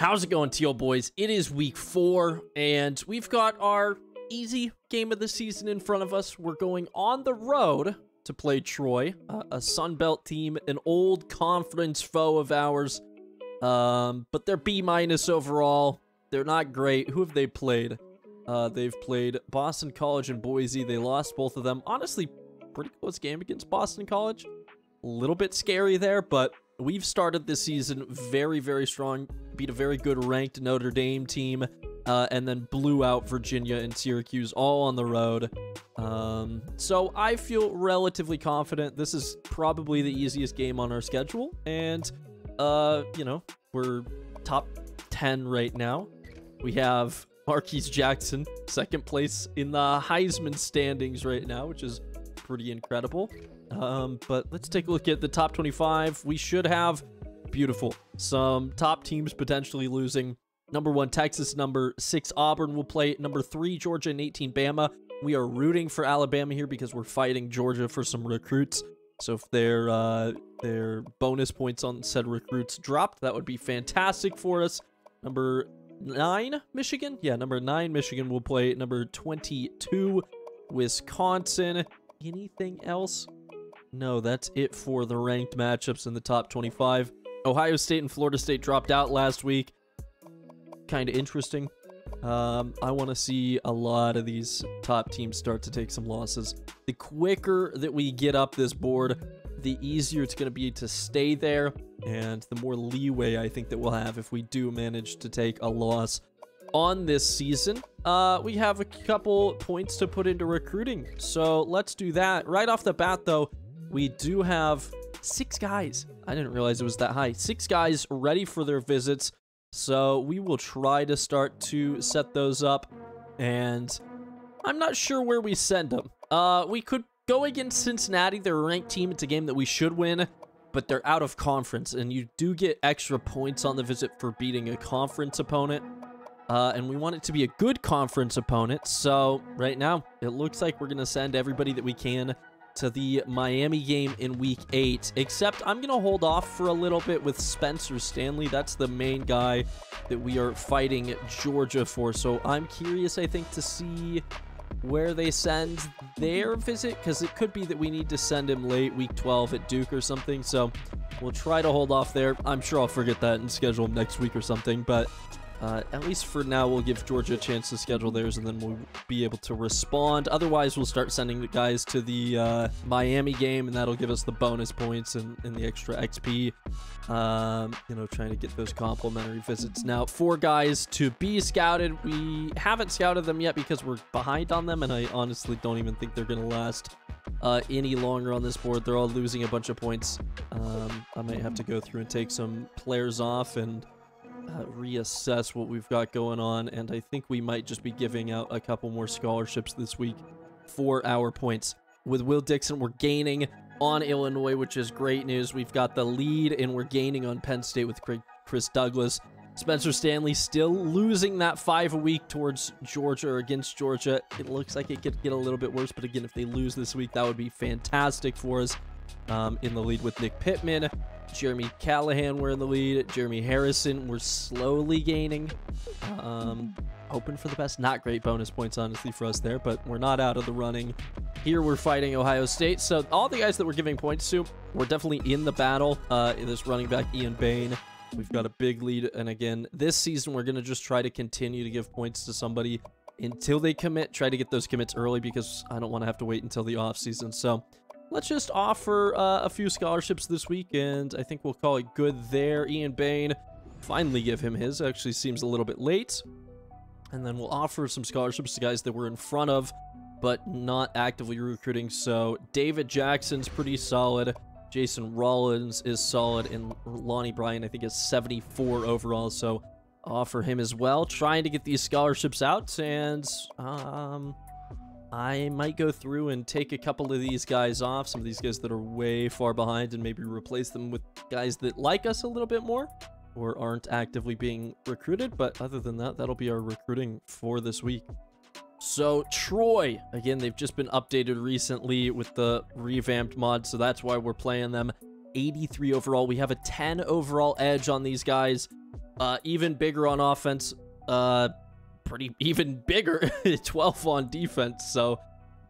How's it going, Teal Boys? It is week four, and we've got our easy game of the season in front of us. We're going on the road to play Troy, uh, a Sunbelt team, an old conference foe of ours. Um, but they're B minus overall. They're not great. Who have they played? Uh, they've played Boston College and Boise. They lost both of them. Honestly, pretty close game against Boston College. A little bit scary there, but we've started this season very, very strong. Beat a very good ranked Notre Dame team, uh, and then blew out Virginia and Syracuse all on the road. Um, so I feel relatively confident. This is probably the easiest game on our schedule, and uh, you know we're top 10 right now. We have Marquise Jackson, second place in the Heisman standings right now, which is pretty incredible. Um, but let's take a look at the top 25. We should have, beautiful, some top teams potentially losing. Number one, Texas. Number six, Auburn will play. Number three, Georgia and 18, Bama. We are rooting for Alabama here because we're fighting Georgia for some recruits. So if their uh, their bonus points on said recruits dropped, that would be fantastic for us. Number nine, Michigan. Yeah, number nine, Michigan will play. Number 22, Wisconsin. Anything else? No, that's it for the ranked matchups in the top 25. Ohio State and Florida State dropped out last week. Kind of interesting. Um, I want to see a lot of these top teams start to take some losses. The quicker that we get up this board, the easier it's going to be to stay there, and the more leeway I think that we'll have if we do manage to take a loss on this season. Uh, we have a couple points to put into recruiting, so let's do that. Right off the bat, though, we do have six guys. I didn't realize it was that high. Six guys ready for their visits. So we will try to start to set those up. And I'm not sure where we send them. Uh, we could go against Cincinnati. They're a ranked team. It's a game that we should win. But they're out of conference. And you do get extra points on the visit for beating a conference opponent. Uh, and we want it to be a good conference opponent. So right now, it looks like we're going to send everybody that we can to the Miami game in week eight. Except I'm going to hold off for a little bit with Spencer Stanley. That's the main guy that we are fighting Georgia for. So I'm curious, I think, to see where they send their visit because it could be that we need to send him late week 12 at Duke or something. So we'll try to hold off there. I'm sure I'll forget that and schedule him next week or something. But uh, at least for now, we'll give Georgia a chance to schedule theirs, and then we'll be able to respond. Otherwise, we'll start sending the guys to the uh, Miami game, and that'll give us the bonus points and, and the extra XP. Um, you know, trying to get those complimentary visits. Now, four guys to be scouted. We haven't scouted them yet because we're behind on them, and I honestly don't even think they're going to last uh, any longer on this board. They're all losing a bunch of points. Um, I might have to go through and take some players off and uh, reassess what we've got going on, and I think we might just be giving out a couple more scholarships this week for our points. With Will Dixon, we're gaining on Illinois, which is great news. We've got the lead, and we're gaining on Penn State with Chris Douglas. Spencer Stanley still losing that five a week towards Georgia or against Georgia. It looks like it could get a little bit worse, but again, if they lose this week, that would be fantastic for us. Um, in the lead with Nick Pittman. Jeremy Callahan, we're in the lead. Jeremy Harrison, we're slowly gaining. Um, hoping for the best. Not great bonus points, honestly, for us there, but we're not out of the running. Here we're fighting Ohio State. So all the guys that we're giving points to, we're definitely in the battle. Uh, this running back, Ian Bain. We've got a big lead. And again, this season, we're going to just try to continue to give points to somebody until they commit. Try to get those commits early because I don't want to have to wait until the off season. So let's just offer uh, a few scholarships this week, and I think we'll call it good there. Ian Bain, finally give him his. Actually seems a little bit late. And then we'll offer some scholarships to guys that we're in front of, but not actively recruiting. So David Jackson's pretty solid. Jason Rollins is solid, and Lonnie Bryan, I think, is 74 overall. So offer him as well. Trying to get these scholarships out, and um, I might go through and take a couple of these guys off, some of these guys that are way far behind, and maybe replace them with guys that like us a little bit more or aren't actively being recruited. But other than that, that'll be our recruiting for this week. So Troy, again, they've just been updated recently with the revamped mod, so that's why we're playing them. 83 overall. We have a 10 overall edge on these guys. Uh, even bigger on offense. Uh, pretty even bigger, 12 on defense. So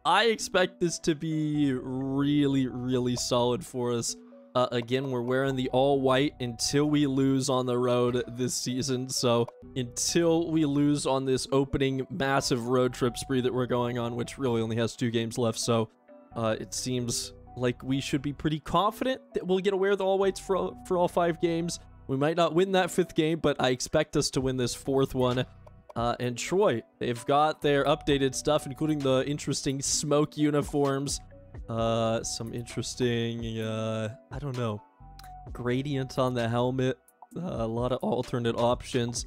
I expect this to be really, really solid for us. Uh, again, we're wearing the all white until we lose on the road this season. So until we lose on this opening massive road trip spree that we're going on, which really only has two games left. So uh, it seems like we should be pretty confident that we'll get wear the all whites for, for all five games. We might not win that fifth game, but I expect us to win this fourth one. Uh, and Troy, they've got their updated stuff, including the interesting smoke uniforms uh, some interesting, uh, I don't know, gradient on the helmet. Uh, a lot of alternate options.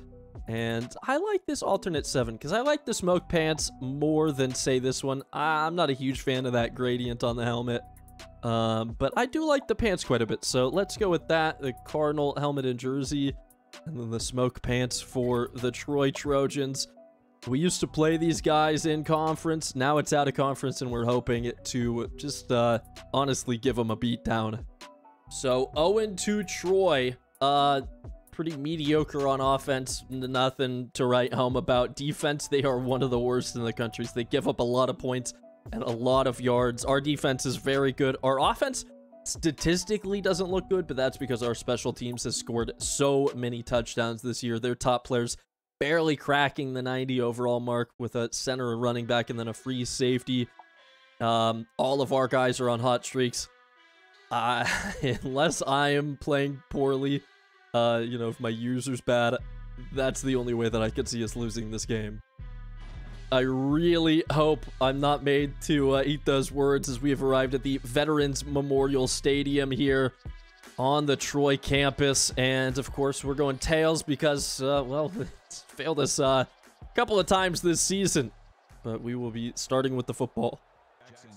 And I like this alternate 7 because I like the smoke pants more than, say, this one. I'm not a huge fan of that gradient on the helmet. Um, but I do like the pants quite a bit. So let's go with that. The Cardinal helmet and jersey. And then the smoke pants for the Troy Trojans. We used to play these guys in conference. Now it's out of conference, and we're hoping to just uh, honestly give them a beat down. So 0-2 Troy. Uh, pretty mediocre on offense. Nothing to write home about. Defense, they are one of the worst in the country. They give up a lot of points and a lot of yards. Our defense is very good. Our offense statistically doesn't look good, but that's because our special teams has scored so many touchdowns this year. Their top players barely cracking the 90 overall mark with a center running back and then a free safety. Um, all of our guys are on hot streaks. Uh, unless I am playing poorly, uh, you know, if my user's bad, that's the only way that I could see us losing this game. I really hope I'm not made to uh, eat those words as we have arrived at the Veterans Memorial Stadium here on the Troy campus. And of course, we're going tails because, uh, well, failed us uh, a couple of times this season. But we will be starting with the football.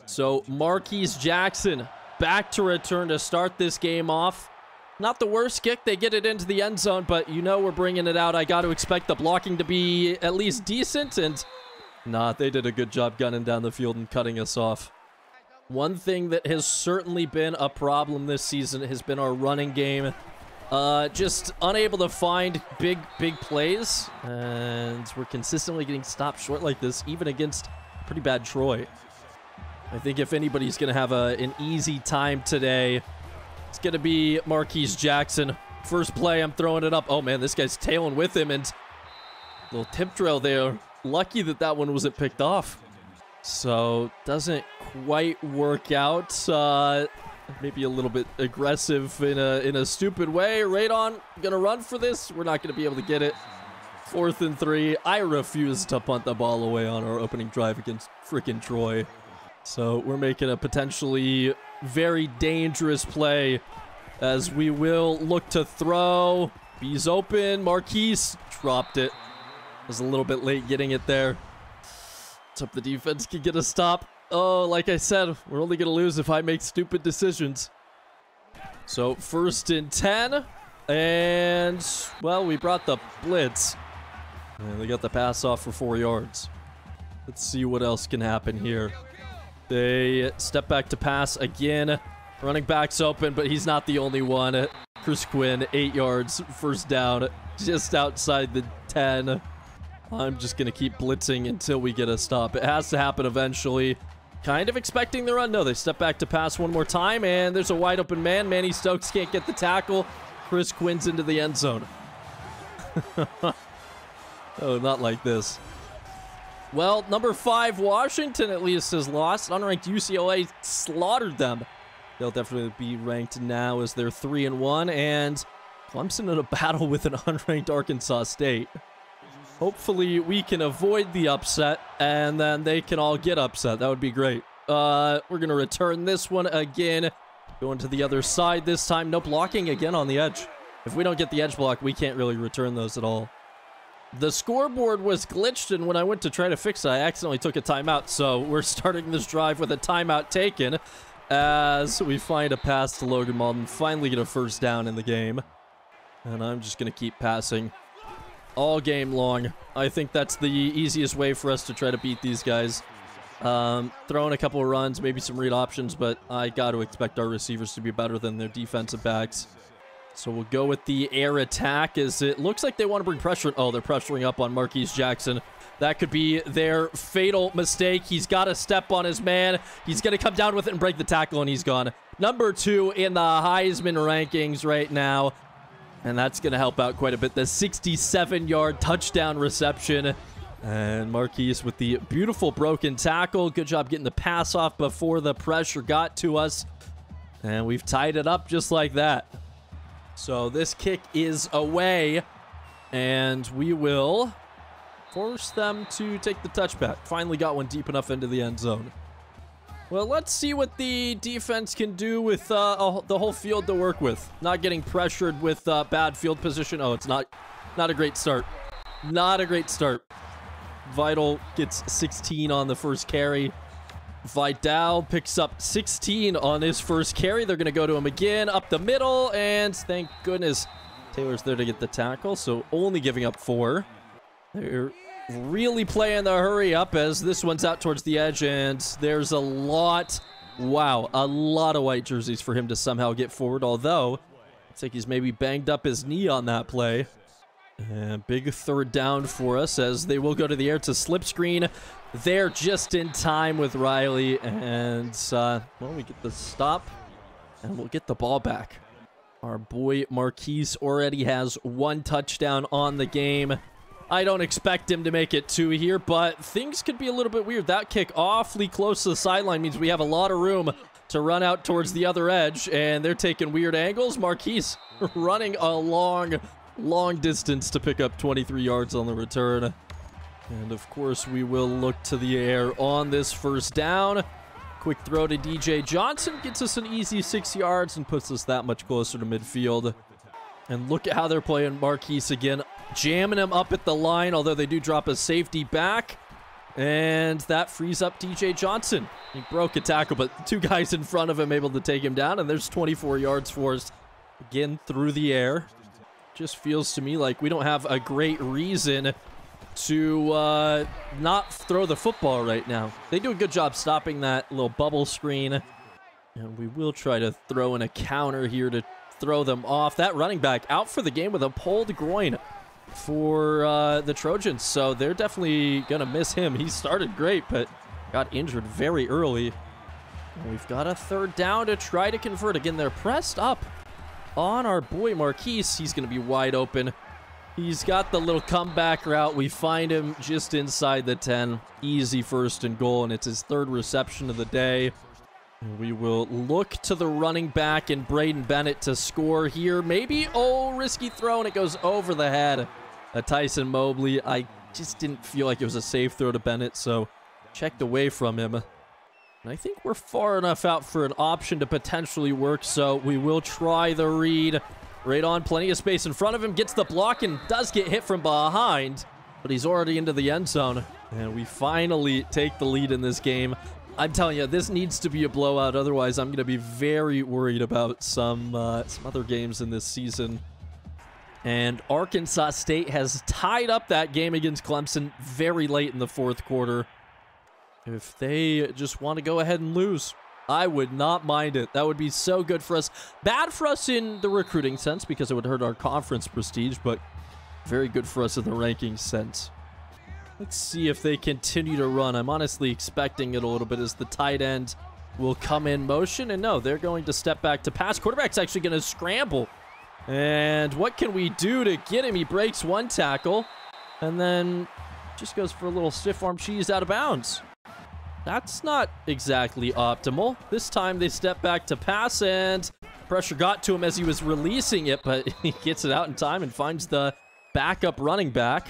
So Marquise Jackson back to return to start this game off. Not the worst kick. They get it into the end zone, but you know we're bringing it out. I got to expect the blocking to be at least decent. And nah, they did a good job gunning down the field and cutting us off. One thing that has certainly been a problem this season has been our running game. Uh, just unable to find big, big plays. And we're consistently getting stopped short like this, even against pretty bad Troy. I think if anybody's going to have a, an easy time today, it's going to be Marquise Jackson. First play, I'm throwing it up. Oh, man, this guy's tailing with him. And little tip drill there. Lucky that that one wasn't picked off. So, doesn't quite work out. Uh, maybe a little bit aggressive in a in a stupid way. Radon gonna run for this. We're not gonna be able to get it. Fourth and three. I refuse to punt the ball away on our opening drive against freaking Troy. So we're making a potentially very dangerous play as we will look to throw. He's open. Marquise dropped it. Was a little bit late getting it there. Let's hope the defense can get a stop. Oh, like I said, we're only going to lose if I make stupid decisions. So, first and 10. And, well, we brought the blitz. And they got the pass off for four yards. Let's see what else can happen here. They step back to pass again. Running back's open, but he's not the only one. Chris Quinn, eight yards, first down, just outside the 10. I'm just going to keep blitzing until we get a stop. It has to happen eventually. Kind of expecting the run. No, they step back to pass one more time, and there's a wide open man. Manny Stokes can't get the tackle. Chris Quinn's into the end zone. oh, not like this. Well, number five, Washington at least has lost. Unranked UCLA slaughtered them. They'll definitely be ranked now as they're three and one, and Clemson in a battle with an unranked Arkansas State. Hopefully we can avoid the upset and then they can all get upset. That would be great. Uh, we're going to return this one again. Going to the other side this time. No blocking again on the edge. If we don't get the edge block, we can't really return those at all. The scoreboard was glitched, and when I went to try to fix it, I accidentally took a timeout. So we're starting this drive with a timeout taken as we find a pass to Logan Malden. Finally get a first down in the game. And I'm just going to keep passing all game long. I think that's the easiest way for us to try to beat these guys. Um, throwing a couple of runs, maybe some read options, but I got to expect our receivers to be better than their defensive backs. So we'll go with the air attack as it looks like they want to bring pressure. Oh, they're pressuring up on Marquise Jackson. That could be their fatal mistake. He's got a step on his man. He's going to come down with it and break the tackle, and he's gone. Number two in the Heisman rankings right now. And that's going to help out quite a bit. The 67-yard touchdown reception. And Marquise with the beautiful broken tackle. Good job getting the pass off before the pressure got to us. And we've tied it up just like that. So this kick is away. And we will force them to take the touchback. Finally got one deep enough into the end zone. Well, let's see what the defense can do with uh, the whole field to work with. Not getting pressured with uh, bad field position. Oh, it's not, not a great start. Not a great start. Vidal gets 16 on the first carry. Vidal picks up 16 on his first carry. They're going to go to him again up the middle. And thank goodness Taylor's there to get the tackle. So only giving up four. They're really playing the hurry up as this one's out towards the edge, and there's a lot, wow, a lot of white jerseys for him to somehow get forward, although looks like he's maybe banged up his knee on that play. And big third down for us as they will go to the air to slip screen. They're just in time with Riley, and, uh, well, we get the stop, and we'll get the ball back. Our boy Marquise already has one touchdown on the game. I don't expect him to make it two here, but things could be a little bit weird. That kick awfully close to the sideline means we have a lot of room to run out towards the other edge, and they're taking weird angles. Marquise running a long, long distance to pick up 23 yards on the return. And of course, we will look to the air on this first down. Quick throw to DJ Johnson gets us an easy six yards and puts us that much closer to midfield. And look at how they're playing Marquise again jamming him up at the line, although they do drop a safety back. And that frees up DJ Johnson. He broke a tackle, but two guys in front of him able to take him down, and there's 24 yards for us again through the air. Just feels to me like we don't have a great reason to uh, not throw the football right now. They do a good job stopping that little bubble screen. And we will try to throw in a counter here to throw them off. That running back out for the game with a pulled groin for uh, the Trojans. So they're definitely going to miss him. He started great, but got injured very early. We've got a third down to try to convert. Again, they're pressed up on our boy Marquise. He's going to be wide open. He's got the little comeback route. We find him just inside the 10. Easy first and goal, and it's his third reception of the day. We will look to the running back and Braden Bennett to score here. Maybe, oh, risky throw, and it goes over the head of Tyson Mobley. I just didn't feel like it was a safe throw to Bennett, so checked away from him. And I think we're far enough out for an option to potentially work, so we will try the read. Right on, plenty of space in front of him, gets the block and does get hit from behind, but he's already into the end zone. And we finally take the lead in this game. I'm telling you, this needs to be a blowout. Otherwise, I'm going to be very worried about some uh, some other games in this season. And Arkansas State has tied up that game against Clemson very late in the fourth quarter. If they just want to go ahead and lose, I would not mind it. That would be so good for us. Bad for us in the recruiting sense because it would hurt our conference prestige, but very good for us in the rankings sense. Let's see if they continue to run. I'm honestly expecting it a little bit as the tight end will come in motion. And no, they're going to step back to pass. Quarterback's actually going to scramble. And what can we do to get him? He breaks one tackle and then just goes for a little stiff arm cheese out of bounds. That's not exactly optimal. This time they step back to pass and pressure got to him as he was releasing it, but he gets it out in time and finds the backup running back.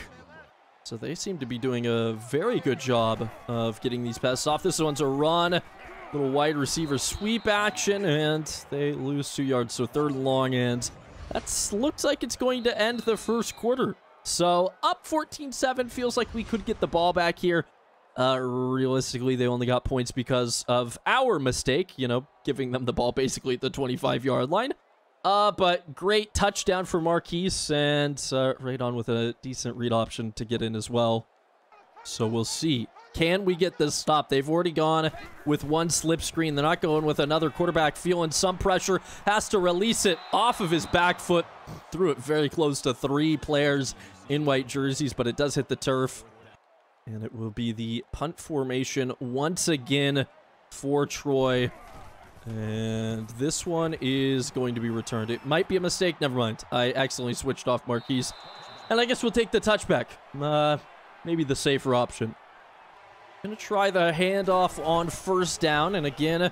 So they seem to be doing a very good job of getting these passes off. This one's a run. Little wide receiver sweep action, and they lose two yards. So third and long, and that looks like it's going to end the first quarter. So up 14-7 feels like we could get the ball back here. Uh, realistically, they only got points because of our mistake, you know, giving them the ball basically at the 25-yard line. Uh, but great touchdown for Marquise and uh, right on with a decent read option to get in as well. So we'll see. Can we get this stop? They've already gone with one slip screen. They're not going with another quarterback feeling some pressure. Has to release it off of his back foot. Threw it very close to three players in white jerseys, but it does hit the turf. And it will be the punt formation once again for Troy. And this one is going to be returned. It might be a mistake. Never mind. I accidentally switched off Marquise. And I guess we'll take the touchback. Uh, maybe the safer option. Gonna try the handoff on first down. And again,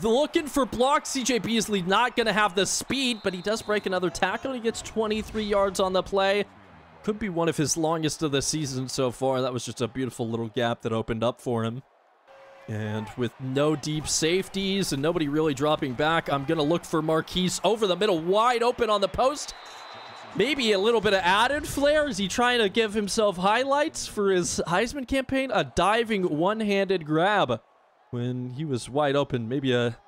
looking for blocks. CJ Beasley not gonna have the speed, but he does break another tackle. He gets 23 yards on the play. Could be one of his longest of the season so far. That was just a beautiful little gap that opened up for him. And with no deep safeties and nobody really dropping back, I'm going to look for Marquise over the middle, wide open on the post. Maybe a little bit of added flair. Is he trying to give himself highlights for his Heisman campaign? A diving one-handed grab when he was wide open. Maybe a...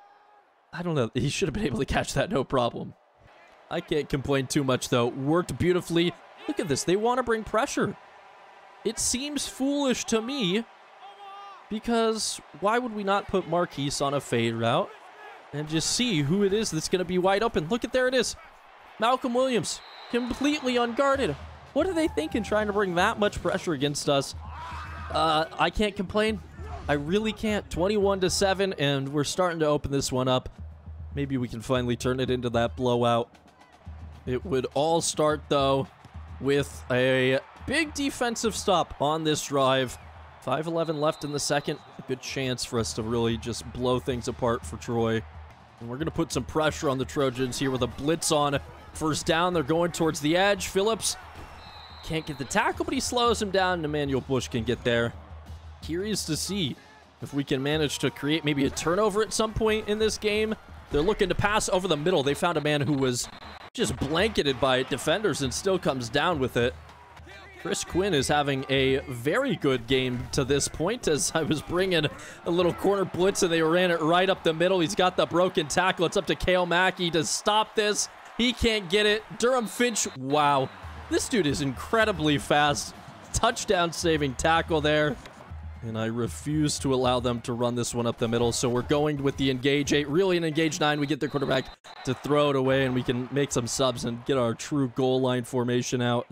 I don't know. He should have been able to catch that no problem. I can't complain too much, though. Worked beautifully. Look at this. They want to bring pressure. It seems foolish to me because why would we not put Marquise on a fade route and just see who it is that's going to be wide open? Look at there it is. Malcolm Williams completely unguarded. What are they thinking trying to bring that much pressure against us? Uh, I can't complain. I really can't. 21 to 7, and we're starting to open this one up. Maybe we can finally turn it into that blowout. It would all start, though, with a big defensive stop on this drive. 5-11 left in the second. A good chance for us to really just blow things apart for Troy. And we're going to put some pressure on the Trojans here with a blitz on First down, they're going towards the edge. Phillips can't get the tackle, but he slows him down, and Emmanuel Bush can get there. Curious to see if we can manage to create maybe a turnover at some point in this game. They're looking to pass over the middle. They found a man who was just blanketed by defenders and still comes down with it. Chris Quinn is having a very good game to this point as I was bringing a little corner blitz and they ran it right up the middle. He's got the broken tackle. It's up to Kale Mackey to stop this. He can't get it. Durham Finch, wow. This dude is incredibly fast. Touchdown saving tackle there. And I refuse to allow them to run this one up the middle. So we're going with the engage 8. Really an engage 9. We get the quarterback to throw it away and we can make some subs and get our true goal line formation out.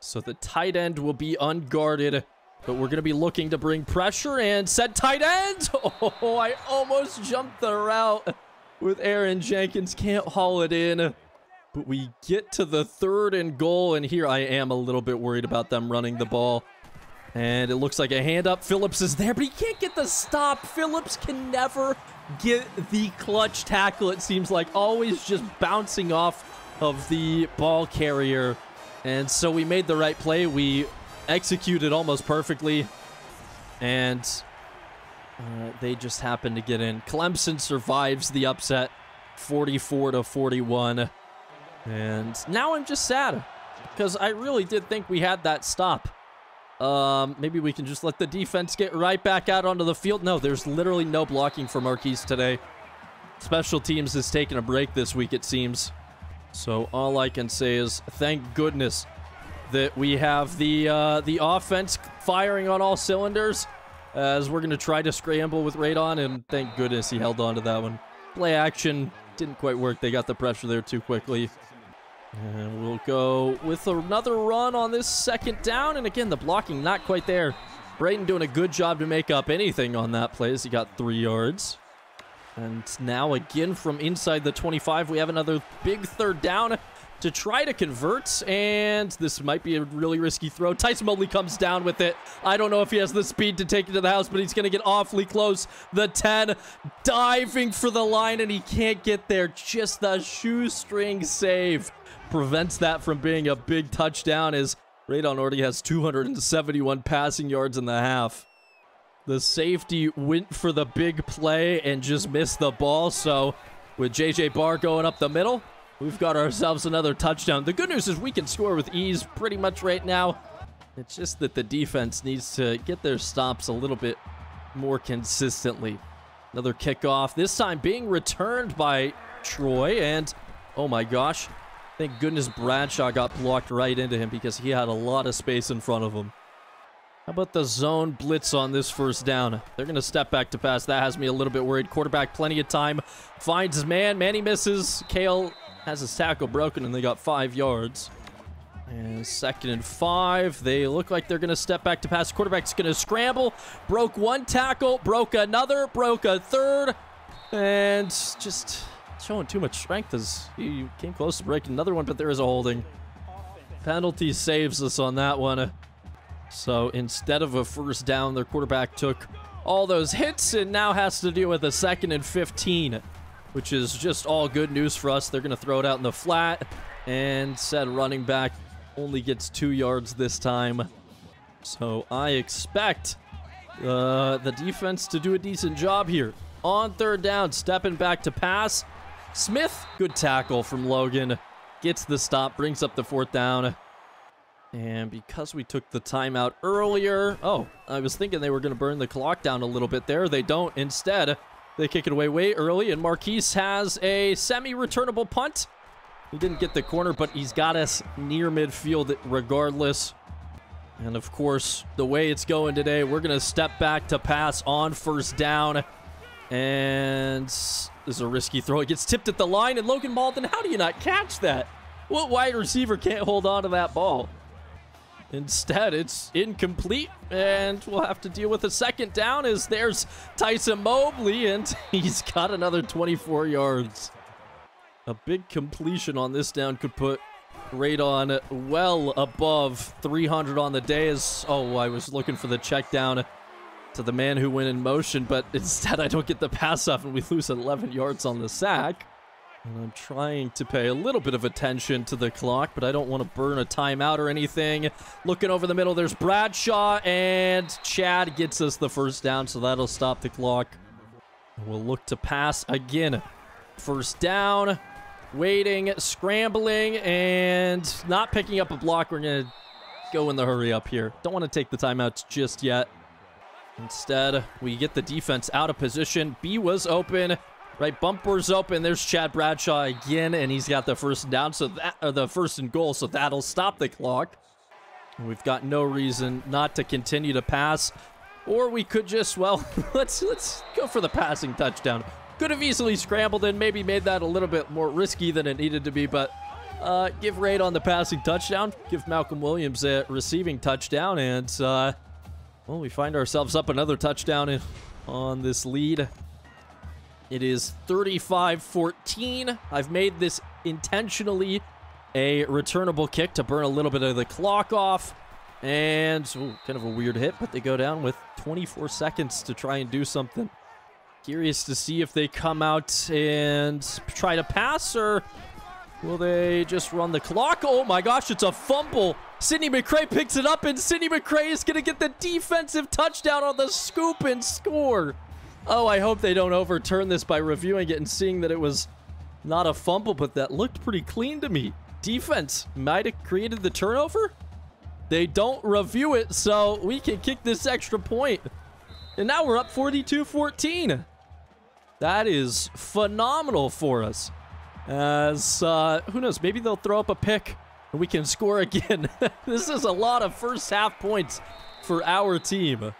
So the tight end will be unguarded. But we're going to be looking to bring pressure and set tight end. Oh, I almost jumped the route with Aaron Jenkins. Can't haul it in. But we get to the third and goal, and here I am a little bit worried about them running the ball. And it looks like a hand up. Phillips is there, but he can't get the stop. Phillips can never get the clutch tackle, it seems like. Always just bouncing off of the ball carrier. And so we made the right play. We executed almost perfectly. And uh, they just happen to get in. Clemson survives the upset 44 to 41. And now I'm just sad because I really did think we had that stop. Um, maybe we can just let the defense get right back out onto the field. No, there's literally no blocking for Marquise today. Special teams has taken a break this week, it seems. So all I can say is thank goodness that we have the uh, the offense firing on all cylinders Uh, as we're going to try to scramble with Radon, and thank goodness he held on to that one. Play action didn't quite work. They got the pressure there too quickly. And we'll go with another run on this second down. And again, the blocking not quite there. Braden doing a good job to make up anything on that play as he got three yards. And now again from inside the 25, we have another big third down to try to convert, and this might be a really risky throw. Tyson Mobley comes down with it. I don't know if he has the speed to take it to the house, but he's going to get awfully close. The 10, diving for the line, and he can't get there. Just the shoestring save prevents that from being a big touchdown as Radon already has 271 passing yards in the half. The safety went for the big play and just missed the ball, so with JJ Barr going up the middle, We've got ourselves another touchdown. The good news is we can score with ease pretty much right now. It's just that the defense needs to get their stops a little bit more consistently. Another kickoff, this time being returned by Troy. And, oh my gosh, thank goodness Bradshaw got blocked right into him because he had a lot of space in front of him. How about the zone blitz on this first down? They're going to step back to pass. That has me a little bit worried. Quarterback, plenty of time. Finds his man. Manny misses. Kale has his tackle broken, and they got five yards. And second and five. They look like they're going to step back to pass. Quarterback's going to scramble. Broke one tackle. Broke another. Broke a third. And just showing too much strength as he came close to breaking another one, but there is a holding. Penalty saves us on that one. So instead of a first down, their quarterback took all those hits and now has to deal with a second and 15, which is just all good news for us. They're going to throw it out in the flat, and said running back only gets two yards this time. So I expect uh, the defense to do a decent job here. On third down, stepping back to pass. Smith, good tackle from Logan. Gets the stop, brings up the fourth down. And because we took the timeout earlier... Oh, I was thinking they were going to burn the clock down a little bit there. They don't. Instead, they kick it away way early, and Marquise has a semi-returnable punt. He didn't get the corner, but he's got us near midfield regardless. And of course, the way it's going today, we're going to step back to pass on first down. And this is a risky throw. It gets tipped at the line, and Logan Malden, how do you not catch that? What wide receiver can't hold on to that ball? Instead, it's incomplete, and we'll have to deal with a second down as there's Tyson Mobley, and he's got another 24 yards. A big completion on this down could put Radon well above 300 on the day. As, oh, I was looking for the check down to the man who went in motion, but instead I don't get the pass off, and we lose 11 yards on the sack. And I'm trying to pay a little bit of attention to the clock, but I don't want to burn a timeout or anything. Looking over the middle, there's Bradshaw, and Chad gets us the first down, so that'll stop the clock. We'll look to pass again. First down, waiting, scrambling, and not picking up a block. We're going to go in the hurry up here. Don't want to take the timeouts just yet. Instead, we get the defense out of position. B was open. Right, bumpers open. There's Chad Bradshaw again, and he's got the first down, so that or the first and goal, so that'll stop the clock. We've got no reason not to continue to pass, or we could just well, let's let's go for the passing touchdown. Could have easily scrambled and maybe made that a little bit more risky than it needed to be, but uh, give Radon the passing touchdown, give Malcolm Williams a receiving touchdown, and uh, well, we find ourselves up another touchdown in, on this lead. It is 35-14. I've made this intentionally a returnable kick to burn a little bit of the clock off. And ooh, kind of a weird hit, but they go down with 24 seconds to try and do something. Curious to see if they come out and try to pass or will they just run the clock? Oh my gosh, it's a fumble. Sidney McCray picks it up and Sidney McCray is going to get the defensive touchdown on the scoop and score. Oh, I hope they don't overturn this by reviewing it and seeing that it was not a fumble, but that looked pretty clean to me. Defense might have created the turnover. They don't review it, so we can kick this extra point. And now we're up 42-14. That is phenomenal for us. As, uh, who knows, maybe they'll throw up a pick and we can score again. this is a lot of first half points for our team.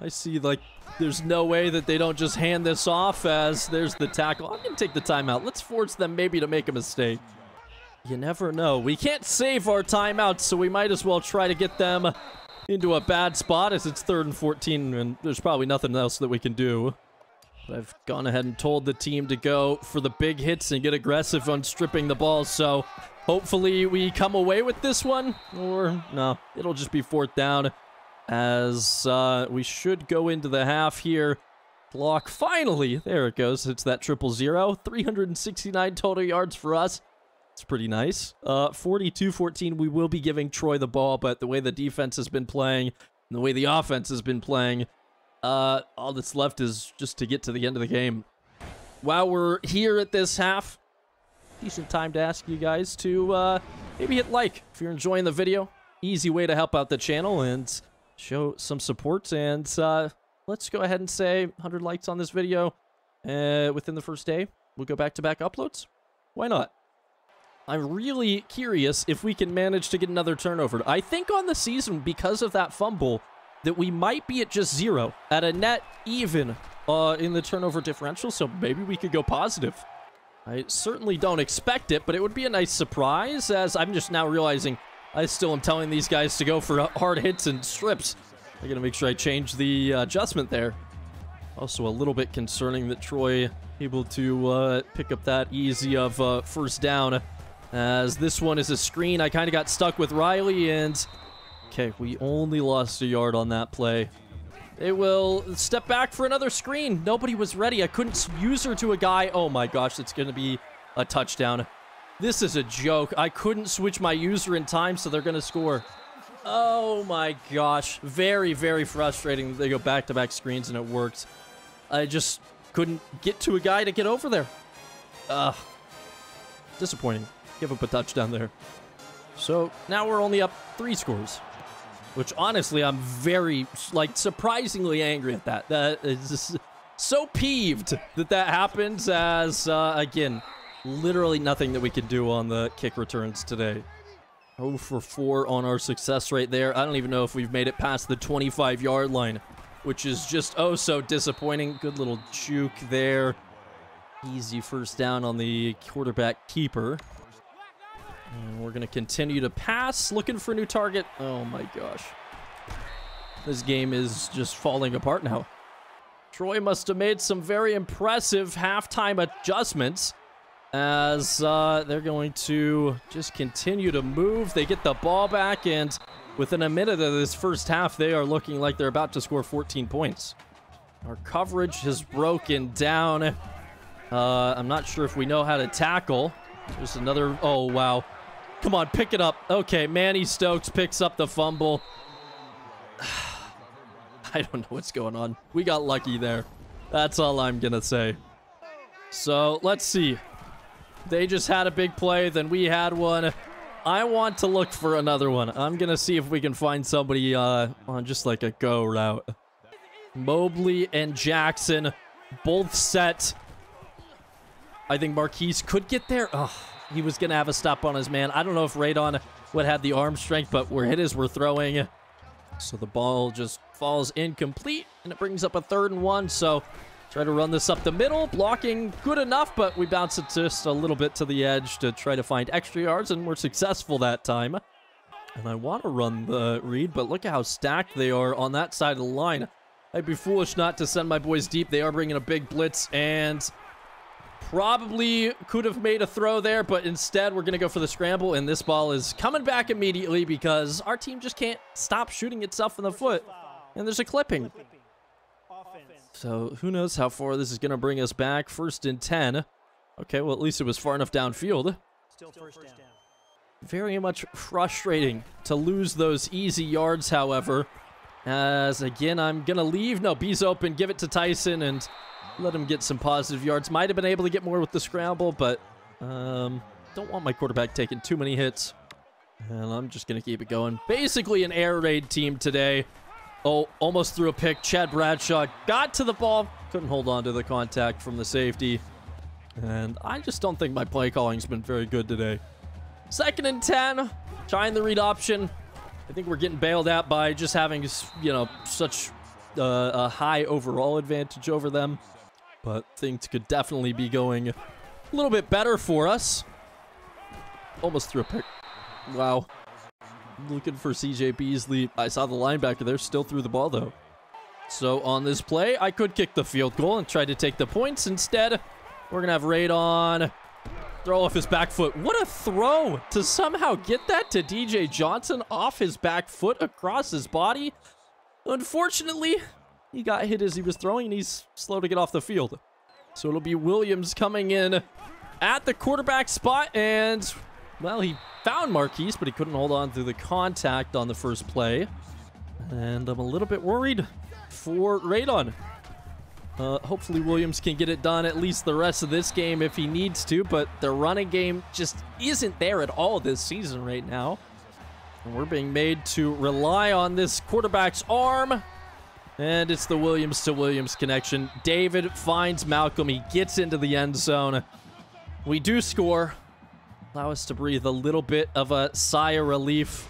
I see, like, there's no way that they don't just hand this off as there's the tackle. I'm going to take the timeout. Let's force them maybe to make a mistake. You never know. We can't save our timeouts, so we might as well try to get them into a bad spot as it's third and 14, and there's probably nothing else that we can do. But I've gone ahead and told the team to go for the big hits and get aggressive on stripping the ball, so hopefully we come away with this one, or no, it'll just be fourth down as uh, we should go into the half here. Clock finally, there it goes. It's that triple zero. 369 total yards for us. It's pretty nice. Uh, 42-14, we will be giving Troy the ball, but the way the defense has been playing, and the way the offense has been playing, uh, all that's left is just to get to the end of the game. While we're here at this half, decent time to ask you guys to uh, maybe hit like if you're enjoying the video. Easy way to help out the channel, and show some support. And uh, let's go ahead and say 100 likes on this video uh, within the first day. We'll go back-to-back -back uploads. Why not? I'm really curious if we can manage to get another turnover. I think on the season, because of that fumble, that we might be at just zero, at a net even uh, in the turnover differential, so maybe we could go positive. I certainly don't expect it, but it would be a nice surprise, as I'm just now realizing I still am telling these guys to go for hard hits and strips. I gotta make sure I change the uh, adjustment there. Also a little bit concerning that Troy able to uh, pick up that easy of uh, first down. As this one is a screen, I kind of got stuck with Riley, and okay, we only lost a yard on that play. They will step back for another screen. Nobody was ready. I couldn't use her to a guy. Oh my gosh, it's going to be a touchdown. This is a joke. I couldn't switch my user in time, so they're going to score. Oh my gosh. Very, very frustrating. They go back-to-back -back screens, and it worked. I just couldn't get to a guy to get over there. Ugh. Disappointing. Give up a touchdown there. So now we're only up three scores. Which honestly, I'm very, like, surprisingly angry at that. That is so peeved that that happens as, uh, again, literally nothing that we can do on the kick returns today. 0 for 4 on our success rate there. I don't even know if we've made it past the 25 yard line, which is just oh so disappointing. Good little juke there. Easy first down on the quarterback keeper. And we're going to continue to pass, looking for a new target. Oh my gosh. This game is just falling apart now. Troy must have made some very impressive halftime adjustments as uh, they're going to just continue to move. They get the ball back, and within a minute of this first half, they are looking like they're about to score 14 points. Our coverage has broken down. Uh, I'm not sure if we know how to tackle. There's another... Oh, wow. Come on, pick it up. Okay, Manny Stokes picks up the fumble. I don't know what's going on. We got lucky there. That's all I'm going to say. So, let's see. They just had a big play, then we had one. I want to look for another one. I'm going to see if we can find somebody uh, on just like a go route. Mobley and Jackson both set. I think Marquise could get there. Oh, he was going to have a stop on his man. I don't know if Radon would have the arm strength, but where hit is we're throwing. So the ball just falls incomplete, and it brings up a third and one. So Try to run this up the middle. Blocking good enough, but we bounce it just a little bit to the edge to try to find extra yards, and we're successful that time. And I want to run the read, but look at how stacked they are on that side of the line. I'd be foolish not to send my boys deep. They are bringing a big blitz, and probably could have made a throw there, but instead we're going to go for the scramble, and this ball is coming back immediately because our team just can't stop shooting itself in the foot. And there's a clipping. So who knows how far this is going to bring us back. First and 10. Okay, well, at least it was far enough downfield. Still first down. Very much frustrating to lose those easy yards, however. As, again, I'm going to leave. No, B's open. Give it to Tyson and let him get some positive yards. Might have been able to get more with the scramble, but um, don't want my quarterback taking too many hits. And I'm just going to keep it going. Basically an air raid team today. Oh, almost threw a pick. Chad Bradshaw got to the ball. Couldn't hold on to the contact from the safety. And I just don't think my play calling's been very good today. Second and 10. Trying the read option. I think we're getting bailed out by just having, you know, such uh, a high overall advantage over them. But things could definitely be going a little bit better for us. Almost threw a pick. Wow looking for CJ Beasley. I saw the linebacker there, still threw the ball though. So on this play, I could kick the field goal and try to take the points. Instead, we're going to have Radon throw off his back foot. What a throw to somehow get that to DJ Johnson off his back foot across his body. Unfortunately, he got hit as he was throwing and he's slow to get off the field. So it'll be Williams coming in at the quarterback spot and well, he found Marquise, but he couldn't hold on through the contact on the first play. And I'm a little bit worried for Radon. Uh, hopefully Williams can get it done at least the rest of this game if he needs to, but the running game just isn't there at all this season right now. And we're being made to rely on this quarterback's arm. And it's the Williams to Williams connection. David finds Malcolm. He gets into the end zone. We do score. Allow us to breathe a little bit of a sigh of relief.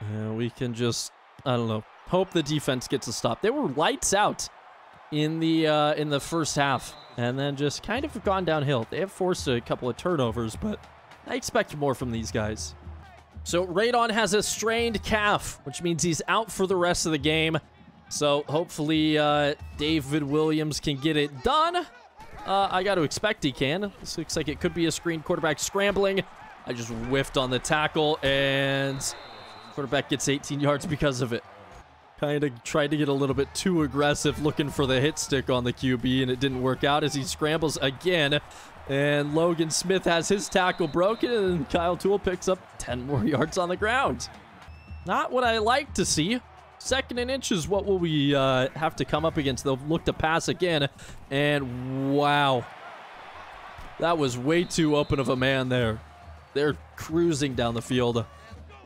And we can just, I don't know, hope the defense gets a stop. They were lights out in the uh, in the first half, and then just kind of gone downhill. They have forced a couple of turnovers, but I expect more from these guys. So Radon has a strained calf, which means he's out for the rest of the game. So hopefully uh, David Williams can get it done. Uh, I got to expect he can. This looks like it could be a screen quarterback scrambling. I just whiffed on the tackle, and quarterback gets 18 yards because of it. Kind of tried to get a little bit too aggressive looking for the hit stick on the QB, and it didn't work out as he scrambles again. And Logan Smith has his tackle broken, and Kyle Toole picks up 10 more yards on the ground. Not what I like to see. Second and inches, what will we uh, have to come up against? They'll look to pass again, and wow. That was way too open of a man there. They're cruising down the field.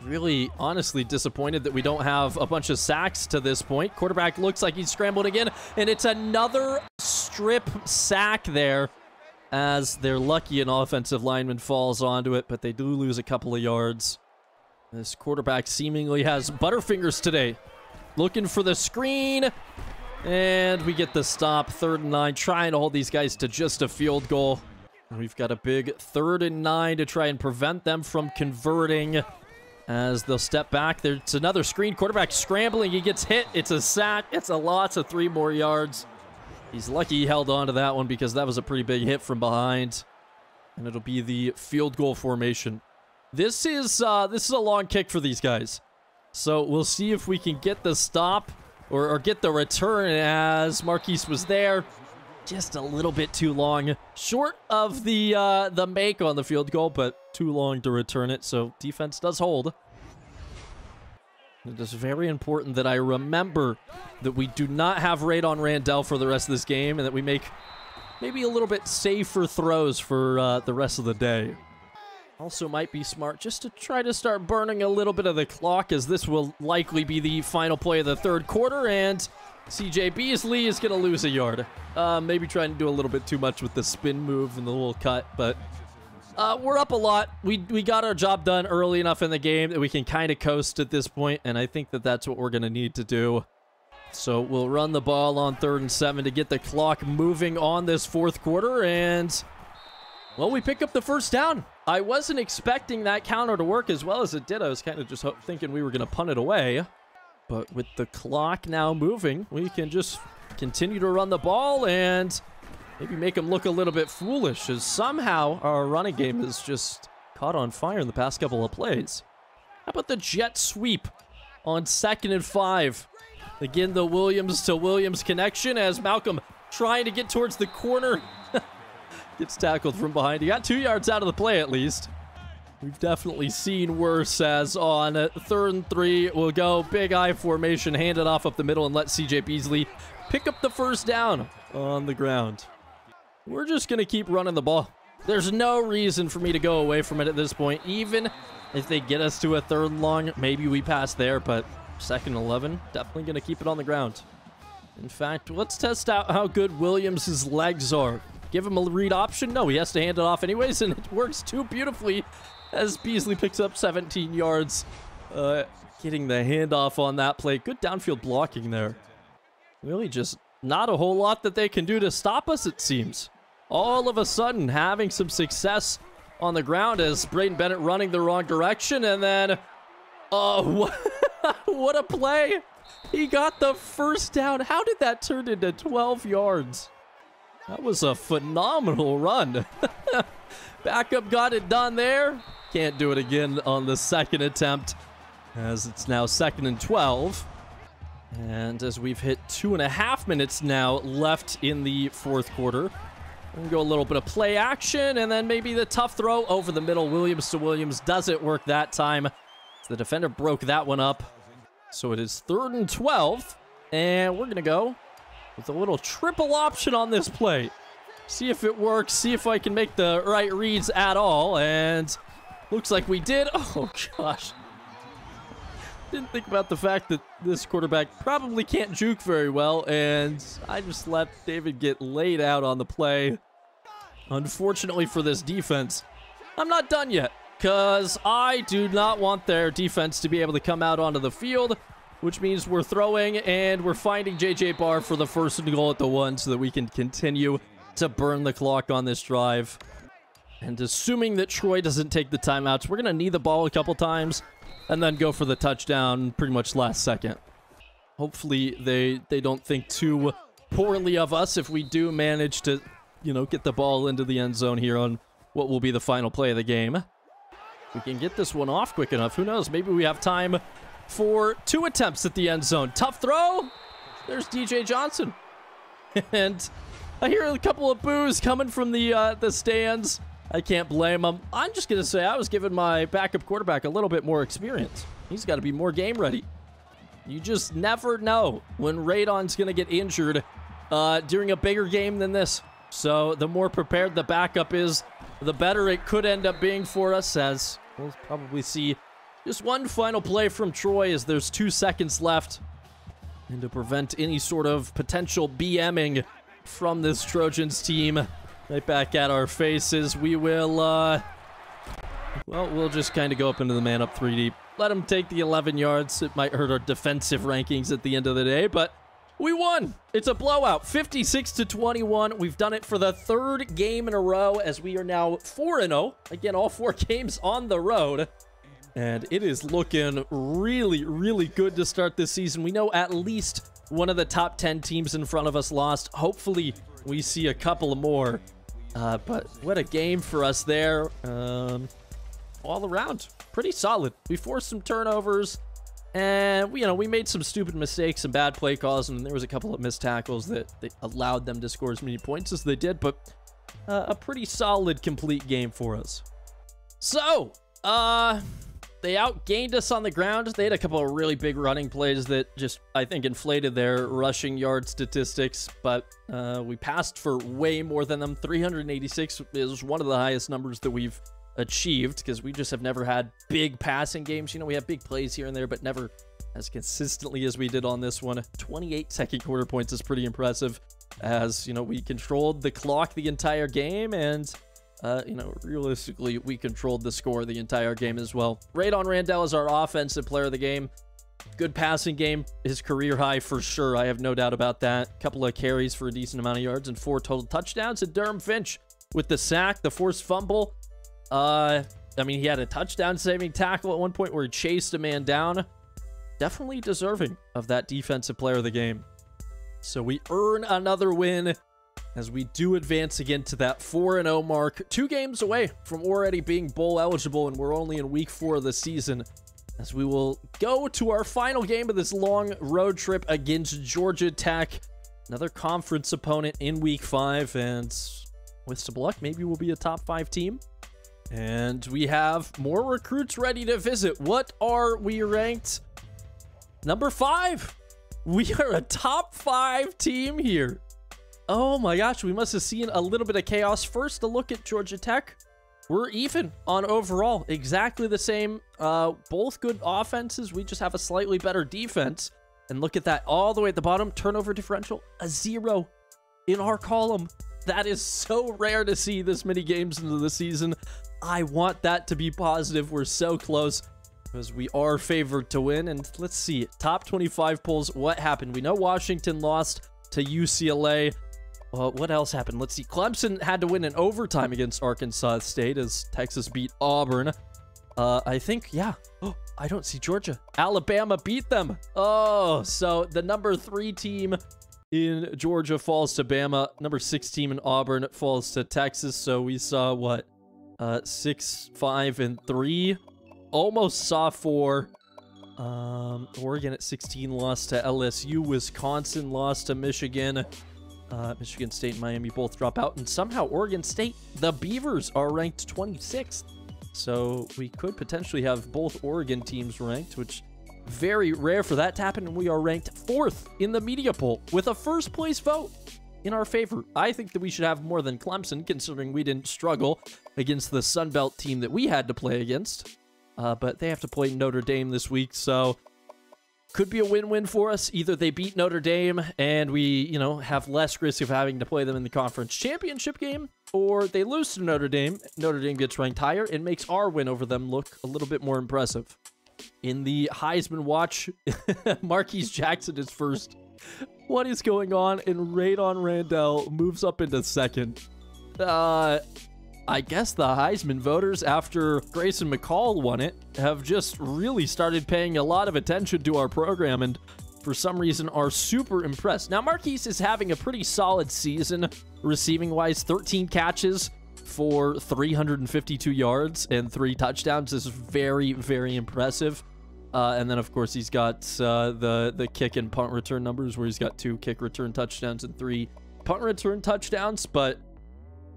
Really, honestly disappointed that we don't have a bunch of sacks to this point. Quarterback looks like he's scrambled again, and it's another strip sack there as they're lucky an offensive lineman falls onto it, but they do lose a couple of yards. This quarterback seemingly has butterfingers today. Looking for the screen. And we get the stop. Third and nine. Trying to hold these guys to just a field goal. We've got a big third and nine to try and prevent them from converting. As they'll step back. There's another screen. Quarterback scrambling. He gets hit. It's a sack. It's a loss of three more yards. He's lucky he held on to that one because that was a pretty big hit from behind. And it'll be the field goal formation. This is uh, this is a long kick for these guys. So we'll see if we can get the stop or, or get the return as Marquise was there. Just a little bit too long. Short of the uh, the make on the field goal, but too long to return it. So defense does hold. It is very important that I remember that we do not have Radon Randall for the rest of this game and that we make maybe a little bit safer throws for uh, the rest of the day. Also might be smart just to try to start burning a little bit of the clock as this will likely be the final play of the third quarter and CJ Beasley is going to lose a yard. Uh, maybe trying to do a little bit too much with the spin move and the little cut, but uh, we're up a lot. We, we got our job done early enough in the game that we can kind of coast at this point, and I think that that's what we're going to need to do. So we'll run the ball on third and seven to get the clock moving on this fourth quarter, and, well, we pick up the first down. I wasn't expecting that counter to work as well as it did. I was kind of just thinking we were going to punt it away. But with the clock now moving, we can just continue to run the ball, and maybe make them look a little bit foolish as somehow our running game is just caught on fire in the past couple of plays. How about the jet sweep on second and five? Again, the Williams to Williams connection as Malcolm trying to get towards the corner. Gets tackled from behind. He got two yards out of the play at least. We've definitely seen worse as on third and three, we'll go big eye formation, hand it off up the middle and let CJ Beasley pick up the first down on the ground. We're just going to keep running the ball. There's no reason for me to go away from it at this point. Even if they get us to a third long, maybe we pass there, but second 11, definitely going to keep it on the ground. In fact, let's test out how good Williams' legs are. Give him a read option? No, he has to hand it off anyways, and it works too beautifully as Beasley picks up 17 yards. Uh, getting the handoff on that play. Good downfield blocking there. Really just not a whole lot that they can do to stop us, it seems all of a sudden having some success on the ground as Braden Bennett running the wrong direction. And then, oh, what a play. He got the first down. How did that turn into 12 yards? That was a phenomenal run. Backup got it done there. Can't do it again on the second attempt as it's now second and 12. And as we've hit two and a half minutes now left in the fourth quarter, we go a little bit of play action, and then maybe the tough throw over the middle. Williams to Williams doesn't work that time. The defender broke that one up. So it is third and 12, and we're going to go with a little triple option on this play. See if it works, see if I can make the right reads at all, and looks like we did. Oh, gosh. Didn't think about the fact that this quarterback probably can't juke very well, and I just let David get laid out on the play. Unfortunately for this defense, I'm not done yet, because I do not want their defense to be able to come out onto the field, which means we're throwing and we're finding JJ Barr for the first goal at the one so that we can continue to burn the clock on this drive. And assuming that Troy doesn't take the timeouts, we're going to knee the ball a couple times and then go for the touchdown pretty much last second. Hopefully they, they don't think too poorly of us if we do manage to, you know, get the ball into the end zone here on what will be the final play of the game. We can get this one off quick enough. Who knows? Maybe we have time for two attempts at the end zone. Tough throw. There's DJ Johnson. and I hear a couple of boos coming from the uh, the stands. I can't blame him. I'm just going to say I was giving my backup quarterback a little bit more experience. He's got to be more game ready. You just never know when Radon's going to get injured uh, during a bigger game than this. So the more prepared the backup is, the better it could end up being for us as we'll probably see just one final play from Troy as there's two seconds left. And to prevent any sort of potential BMing from this Trojans team, right back at our faces. We will, uh, well, we'll just kind of go up into the man up three deep. Let them take the 11 yards. It might hurt our defensive rankings at the end of the day, but we won. It's a blowout, 56 to 21. We've done it for the third game in a row as we are now 4 0. Again, all four games on the road. And it is looking really, really good to start this season. We know at least one of the top 10 teams in front of us lost. Hopefully, we see a couple more. Uh, but what a game for us there. Um, all around, pretty solid. We forced some turnovers, and you know, we made some stupid mistakes, some bad play calls, and there was a couple of missed tackles that, that allowed them to score as many points as they did. But uh, a pretty solid, complete game for us. So, uh, they outgained us on the ground. They had a couple of really big running plays that just, I think, inflated their rushing yard statistics, but uh, we passed for way more than them. 386 is one of the highest numbers that we've achieved because we just have never had big passing games. You know, we have big plays here and there, but never as consistently as we did on this one. 28 second quarter points is pretty impressive as, you know, we controlled the clock the entire game and uh, you know, realistically, we controlled the score the entire game as well. Radon Randall is our offensive player of the game. Good passing game, his career high for sure. I have no doubt about that. Couple of carries for a decent amount of yards and four total touchdowns. And Durham Finch with the sack, the forced fumble. Uh, I mean, he had a touchdown saving tackle at one point where he chased a man down. Definitely deserving of that defensive player of the game. So we earn another win as we do advance again to that 4-0 mark. Two games away from already being bowl eligible, and we're only in week four of the season. As we will go to our final game of this long road trip against Georgia Tech. Another conference opponent in week five, and with some luck, maybe we'll be a top five team. And we have more recruits ready to visit. What are we ranked? Number five. We are a top five team here. Oh my gosh, we must have seen a little bit of chaos. First, a look at Georgia Tech. We're even on overall. Exactly the same. Uh, both good offenses. We just have a slightly better defense. And look at that. All the way at the bottom. Turnover differential. A zero in our column. That is so rare to see this many games into the season. I want that to be positive. We're so close because we are favored to win. And let's see. Top 25 polls. What happened? We know Washington lost to UCLA. Well, what else happened? Let's see. Clemson had to win in overtime against Arkansas State as Texas beat Auburn. Uh, I think, yeah. Oh, I don't see Georgia. Alabama beat them. Oh, so the number three team in Georgia falls to Bama. Number six team in Auburn falls to Texas. So we saw what? Uh, six, five, and three. Almost saw four. Um, Oregon at 16 lost to LSU. Wisconsin lost to Michigan. Uh, Michigan State and Miami both drop out. And somehow Oregon State, the Beavers, are ranked 26th. So we could potentially have both Oregon teams ranked, which very rare for that to happen. And we are ranked fourth in the media poll with a first place vote in our favor. I think that we should have more than Clemson, considering we didn't struggle against the Sun Belt team that we had to play against. Uh, but they have to play Notre Dame this week, so could be a win-win for us. Either they beat Notre Dame and we, you know, have less risk of having to play them in the conference championship game, or they lose to Notre Dame. Notre Dame gets ranked higher and makes our win over them look a little bit more impressive. In the Heisman watch, Marquise Jackson is first. What is going on? And Radon Randall moves up into second. Uh, I guess the Heisman voters, after Grayson McCall won it, have just really started paying a lot of attention to our program and for some reason are super impressed. Now, Marquise is having a pretty solid season receiving wise 13 catches for 352 yards and three touchdowns this is very, very impressive. Uh, and then, of course, he's got uh, the the kick and punt return numbers, where he's got two kick return touchdowns and three punt return touchdowns. But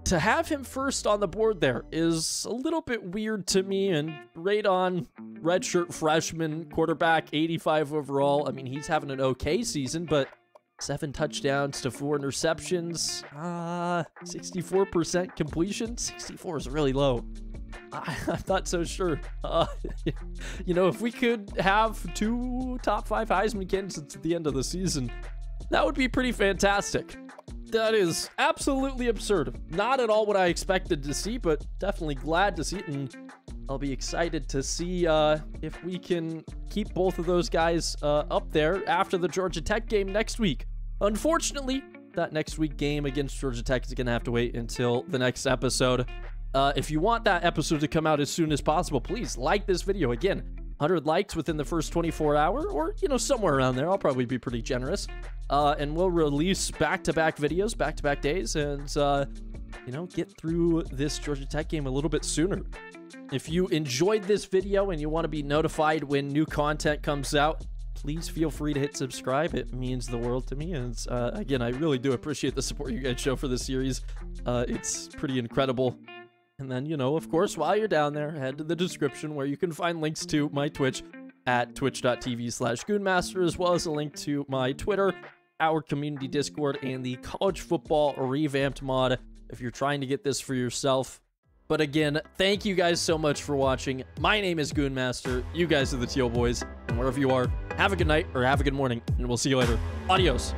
to have him first on the board there is a little bit weird to me. And Radon, redshirt freshman quarterback, 85 overall. I mean, he's having an okay season, but seven touchdowns to four interceptions. Uh, 64% completion. 64 is really low. I, am not so sure. Uh, you know, if we could have two top five Heisman candidates at the end of the season, that would be pretty fantastic. That is absolutely absurd. Not at all what I expected to see, but definitely glad to see it. And I'll be excited to see uh, if we can keep both of those guys uh, up there after the Georgia Tech game next week. Unfortunately, that next week game against Georgia Tech is going to have to wait until the next episode. Uh, if you want that episode to come out as soon as possible, please like this video. Again, 100 likes within the first 24 hour or, you know, somewhere around there. I'll probably be pretty generous. Uh, and we'll release back-to-back videos, back-to-back days, and, uh, you know, get through this Georgia Tech game a little bit sooner. If you enjoyed this video and you want to be notified when new content comes out, please feel free to hit subscribe. It means the world to me. And uh, again, I really do appreciate the support you guys show for this series. Uh, it's pretty incredible. And then, you know, of course, while you're down there, head to the description where you can find links to my Twitch at twitch.tv slash goonmaster, as well as a link to my Twitter, our community Discord, and the college football revamped mod if you're trying to get this for yourself. But again, thank you guys so much for watching. My name is Goonmaster. You guys are the Teal Boys. And wherever you are, have a good night or have a good morning, and we'll see you later. Adios.